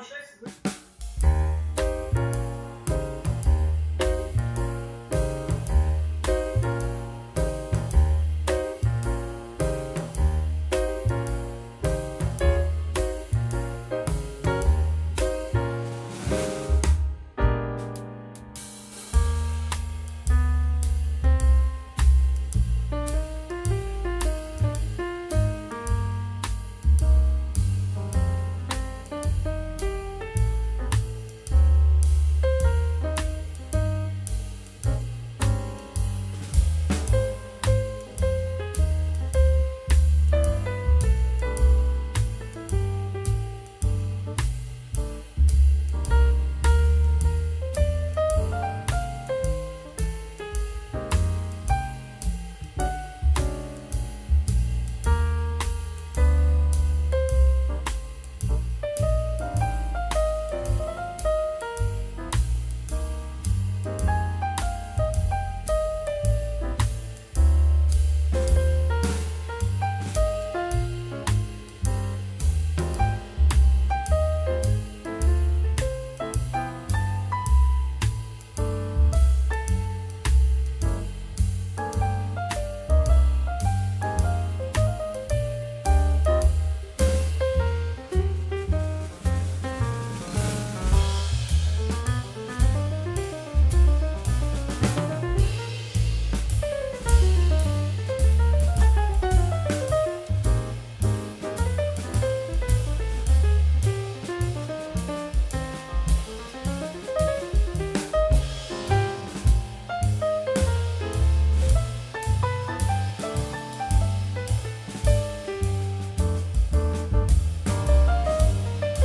Abi şöyle